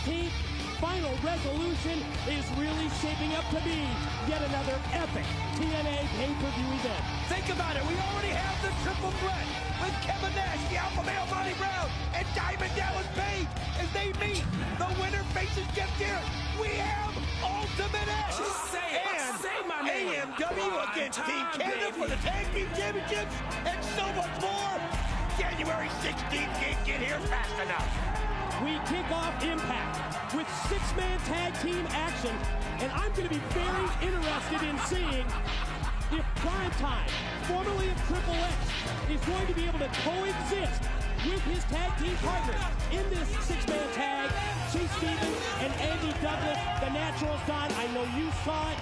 Final resolution is really shaping up to be yet another epic TNA pay-per-view event. Think about it. We already have the triple threat with Kevin Nash, the Alpha Male Monty Brown, and Diamond Dallas Page. As they meet, the winner faces Jeff Jarrett. We have Ultimate X and AMW against Team Canada for the Tag Team Championships and so much more. January 16th can't get here fast enough. We kick off Impact with six-man tag team action, and I'm going to be very interested in seeing if Prime Time, formerly of Triple X, is going to be able to coexist with his tag team partners in this six-man tag, Chase Stevens and Andy Douglas, the Naturals. Don, I know you saw it.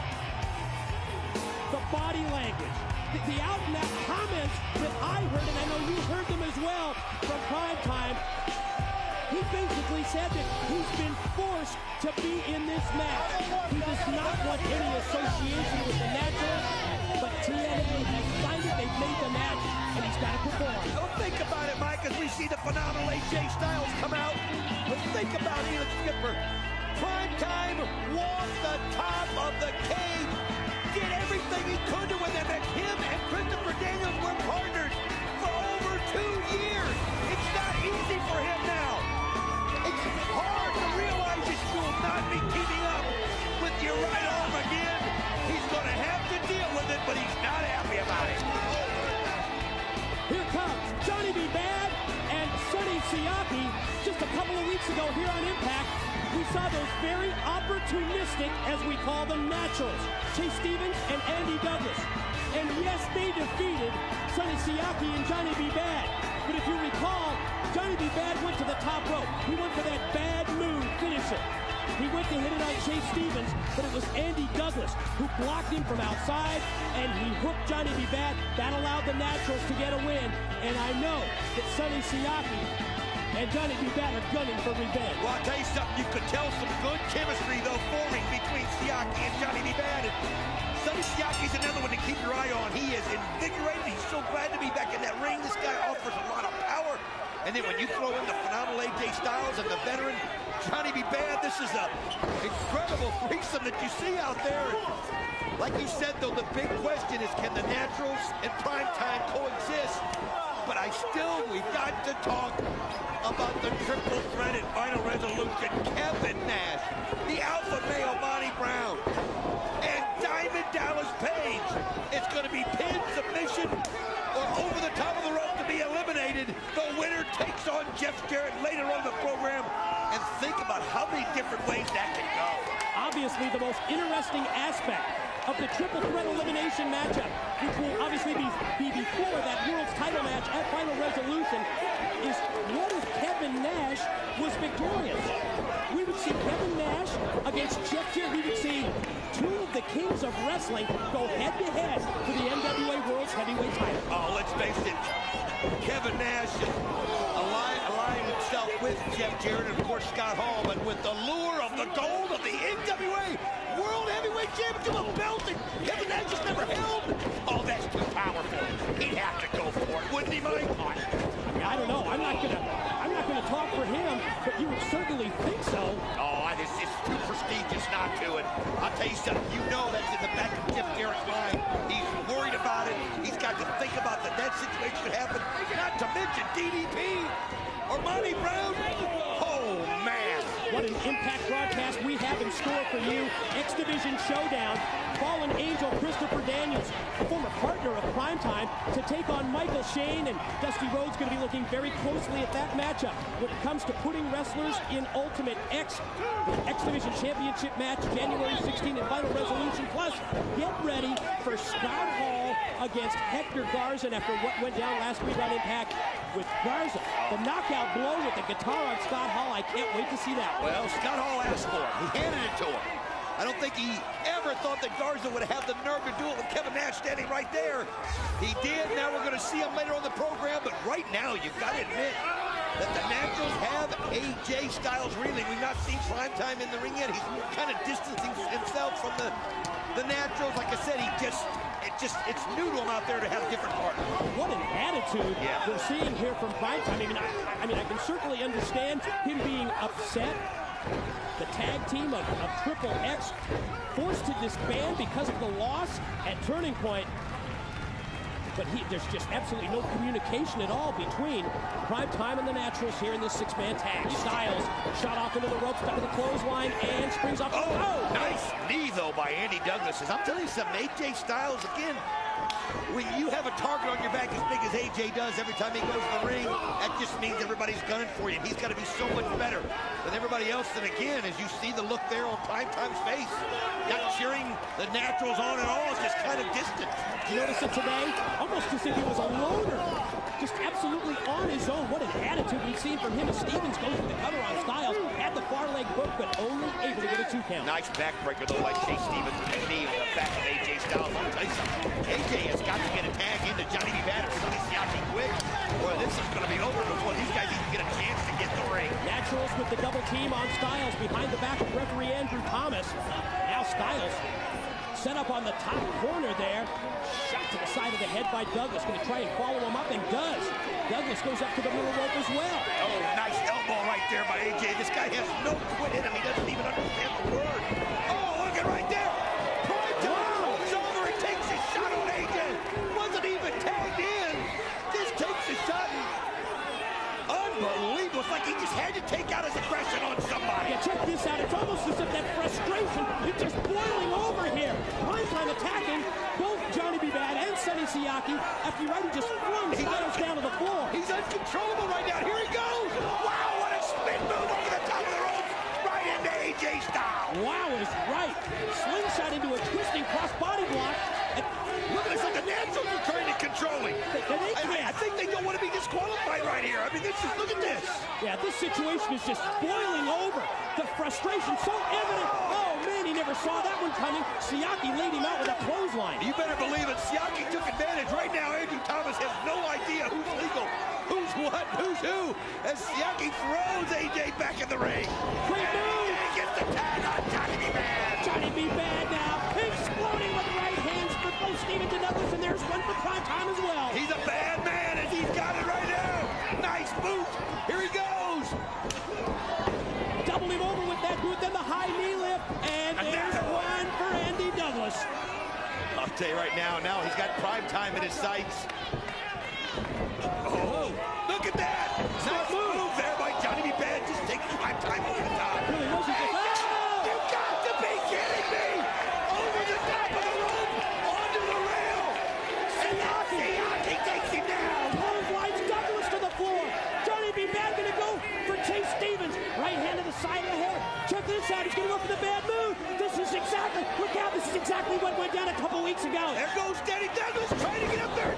The body language, the, the out-and-out comments that I heard, and I know you heard them as well from Prime Time, he basically said that he's been forced to be in this match. He does not want any association with the Naturals, but TNA has it, they've made the match, and he's got to perform. Don't think about it, Mike, as we see the phenomenal AJ Styles come out. But think about it, Skipper. Prime time be keeping up with your right arm again. He's going to have to deal with it, but he's not happy about it. Here comes Johnny B. Badd and Sonny Siaki. Just a couple of weeks ago here on Impact, we saw those very opportunistic, as we call them, naturals, Chase Stevens and Andy Douglas. And yes, they defeated Sonny Siaki and Johnny B. Badd. But if you recall, Johnny B. Badd went to the top rope. He went for that bad move finisher. He went to hit it on Chase Stevens, but it was Andy Douglas who blocked him from outside, and he hooked Johnny B. Badd. That allowed the Naturals to get a win. And I know that Sonny Siaki and Johnny B. Badd are gunning for revenge. Well, I'll tell you something. You could tell some good chemistry, though, forming between Siaki and Johnny B. Badd. And Sonny Siaki's another one to keep your eye on. He is invigorated. He's so glad to be back in that ring. This guy offers a lot of power. And when you throw in the phenomenal AJ Styles and the veteran Johnny B. Badd, this is an incredible threesome that you see out there. Like you said, though, the big question is can the Naturals and Prime Time coexist? But I still, we've got to talk about the triple threat in final resolution. Kevin Nash, the alpha male Monty Brown, and Diamond Dallas Page. It's going to be pin submission or over the top of the rope to be eliminated. The winner takes on Jeff Jarrett later on in the program. And think about how many different ways that can go. Obviously, the most interesting aspect of the triple threat elimination matchup, which will obviously be, be before that world's title match at Final Resolution, is what if Kevin Nash was victorious? We would see Kevin Nash against Jeff Jarrett. We would see two of the kings of wrestling go head-to-head for the NWA World's Heavyweight title. Oh, let's face it. Kevin Nash aligned, aligned himself with Jeff Jarrett and, of course, Scott Hall, but with the lure of the gold of the NWA World Heavyweight Championship of belt that Kevin Nash has never held. Oh, that's too powerful. He'd have to go for it, wouldn't he, Mike? I I don't know. I'm not gonna. I'm not gonna talk for him, but you would certainly think so. Oh, this is too prestigious not to. And I'll tell you something. You know that's in the back of Jeff Jarrett's mind. He's worried about it. He's got to think about that that situation could happen. Not to mention DDP Monty Brown. Oh man. What an impact broadcast we have in store for you. X Division Showdown. Fallen Angel Christopher Daniels, a former partner of Primetime, to take on Michael Shane. And Dusty Rhodes going to be looking very closely at that matchup when it comes to putting wrestlers in Ultimate X. The X Division Championship match, January 16 in Final Resolution. Plus, get ready for Scott Hall against Hector Garza after what went down last week on Impact with Garza. The knockout blow with the guitar on Scott Hall. I can't wait to see that. Well, Scott Hall asked for it. He handed it to him. I don't think he ever thought that Garza would have the nerve to do it with Kevin Nash standing right there. He did. Now we're going to see him later on the program. But right now, you've got to admit that the Naturals have AJ Styles reeling. We've not seen prime time in the ring yet. He's kind of distancing himself from the the Naturals. Like I said, he just it just it's new to him out there to have a different partner. What an attitude Yeah. we're seeing here from Primetime. I mean, I, I mean, I can certainly understand him being upset The tag team of, of Triple X forced to disband because of the loss at Turning Point. But he, there's just absolutely no communication at all between Prime Time and the Naturals here in this six-man tag. Styles shot off into the ropes, stuck to the clothesline, and springs off. Oh, oh, nice knee, though, by Andy Douglas. I'm telling you something, AJ Styles, again, when you have a target on your back as big as AJ does every time he goes to the ring, that just means everybody's gunning for you. He's got to be so much better than everybody else. And again, as you see the look there on Primetime's face, not cheering the Naturals on at all, it's just kind of distant. You notice it today? Almost as if he was a loner. Just absolutely on his own. What an attitude we've seen from him as Stevens goes for the cover on Styles. Had the far leg hook, but only able to get a two count. Nice backbreaker, though, like Chase Stevens. Knee on the back of AJ Styles. Tell you something. AJ has got to get a tag into Johnny B. Or Sonny Siaki quick. Boy, this is going to be over before these guys even get a chance to get the ring. Naturals with the double team on Styles behind the back of referee Andrew Thomas. Now Styles set up on the top corner there. Shot to the side of the head by Douglas. Going to try and follow him up and does. Douglas goes up to the middle rope as well. Oh, nice elbow right there by AJ. This guy has no quit in him. He doesn't even understand the word. Oh, look at right there. Prime time rolls over and takes a shot on AJ. Wasn't even tagged in. Just takes a shot. Unbelievable. It's like he just had to take out his aggression on somebody. Yeah, check this out. It's almost as if that frustration is just boiling over here. Primetime attacking both Johnny B. Badd and Sonny Siaki after just flung Styles down to the floor. He's uncontrollable right now. Here he goes. Wow, what a spin move over the top of the ropes. Right into AJ Styles. Wow is right. Slingshot into a twisting cross-body block. And Look at this, like the Naturals are trying to control him. I, I, think they don't want to be disqualified right here. I mean, this is, look at this. Yeah, this situation is just boiling over. The frustration so evident. Oh, never saw that one coming. Siaki laid him out with a clothesline. You better believe it. Siaki took advantage. Right now, Andrew Thomas has no idea who's legal, who's what, who's who. As Siaki throws AJ back in the ring. Great move. AJ gets the tag on Johnny B. Man. Johnny B. Badd now. Exploding with right hands for both Stevens and Douglas, and there's one for prime time as well. He's a bad man, and he's got it right now. Nice boot. Here he goes. Double him over with that boot, then the high knee lift, and And there's now- one for Andy Douglas. I'll tell you right now, now he's got prime time in his sights. Oh, look at that. Nice move there by Johnny B. Badd. Just take prime time over the top. Really wasn't You got to be kidding me! Over the top of the rope, onto the rail. Siaki, Siaki takes him down. Clotheslines Douglas to the floor. Johnny B. Badd gonna go for Chase Stevens. Right hand to the side of the head. Check this out. He's gonna go for the bad move. This is exactly, look out, this is exactly what went down a couple weeks ago. There goes Danny Douglas trying to get up there.